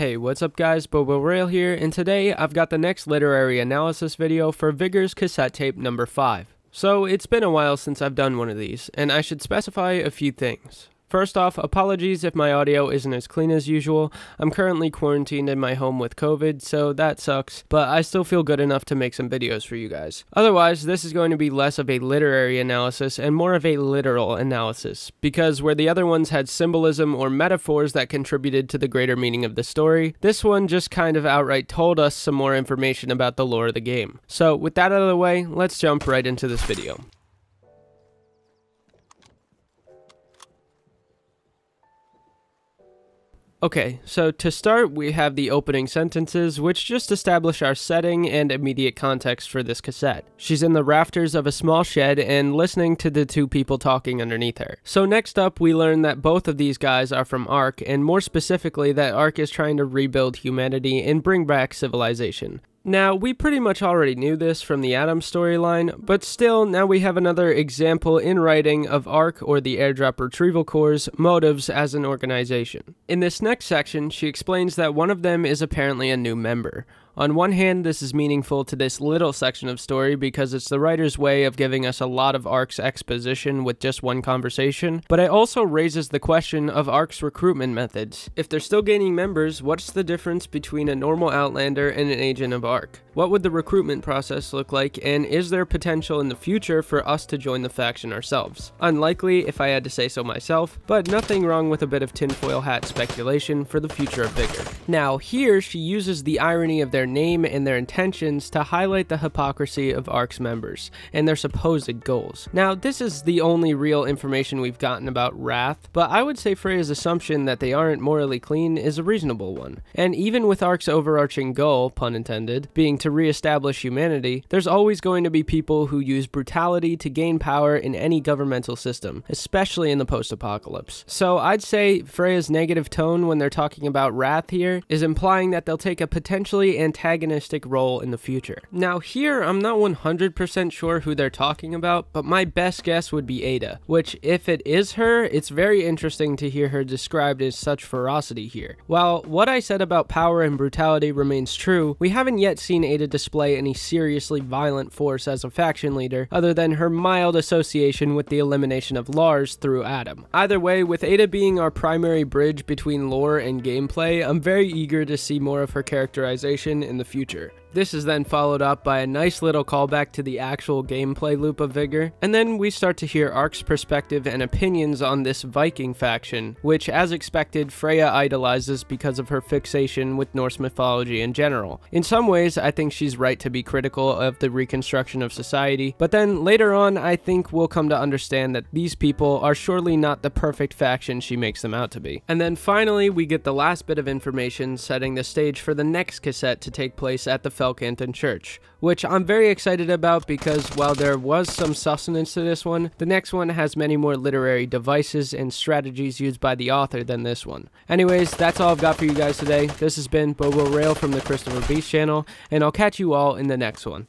Hey, what's up guys, Bobo Rail here, and today I've got the next literary analysis video for Vigor's cassette tape number 5. So, it's been a while since I've done one of these, and I should specify a few things. First off, apologies if my audio isn't as clean as usual. I'm currently quarantined in my home with COVID, so that sucks, but I still feel good enough to make some videos for you guys. Otherwise, this is going to be less of a literary analysis and more of a literal analysis, because where the other ones had symbolism or metaphors that contributed to the greater meaning of the story, this one just kind of outright told us some more information about the lore of the game. So with that out of the way, let's jump right into this video. Okay, so to start, we have the opening sentences, which just establish our setting and immediate context for this cassette. She's in the rafters of a small shed and listening to the two people talking underneath her. So next up, we learn that both of these guys are from Ark, and more specifically, that Ark is trying to rebuild humanity and bring back civilization. Now, we pretty much already knew this from the Adam storyline, but still, now we have another example in writing of ARK or the Airdrop Retrieval Corps' motives as an organization. In this next section, she explains that one of them is apparently a new member. On one hand, this is meaningful to this little section of story because it's the writer's way of giving us a lot of Ark's exposition with just one conversation, but it also raises the question of Ark's recruitment methods. If they're still gaining members, what's the difference between a normal Outlander and an agent of Ark? What would the recruitment process look like, and is there potential in the future for us to join the faction ourselves? Unlikely, if I had to say so myself, but nothing wrong with a bit of tinfoil hat speculation for the future of Vigor. Now, here she uses the irony of their name and their intentions to highlight the hypocrisy of ARK's members and their supposed goals. Now, this is the only real information we've gotten about Wrath, but I would say Freya's assumption that they aren't morally clean is a reasonable one. And even with ARK's overarching goal, pun intended, being to re-establish humanity, there's always going to be people who use brutality to gain power in any governmental system, especially in the post-apocalypse. So I'd say Freya's negative tone when they're talking about Wrath here is implying that they'll take a potentially antagonistic role in the future. Now here, I'm not 100% sure who they're talking about, but my best guess would be Ada, which if it is her, it's very interesting to hear her described as such ferocity here. While what I said about power and brutality remains true, we haven't yet seen Ada display any seriously violent force as a faction leader, other than her mild association with the elimination of Lars through Adam. Either way, with Ada being our primary bridge between lore and gameplay, I'm very eager to see more of her characterization in the future. This is then followed up by a nice little callback to the actual gameplay loop of Vigor, and then we start to hear Ark's perspective and opinions on this Viking faction, which, as expected, Freya idolizes because of her fixation with Norse mythology in general. In some ways, I think she's right to be critical of the reconstruction of society, but then later on, I think we'll come to understand that these people are surely not the perfect faction she makes them out to be. And then finally, we get the last bit of information setting the stage for the next cassette to take place at the Felcanton Church, which I'm very excited about because while there was some sustenance to this one, the next one has many more literary devices and strategies used by the author than this one. Anyways, that's all I've got for you guys today. This has been Bobo Rail from the Cristiferbeast channel, and I'll catch you all in the next one.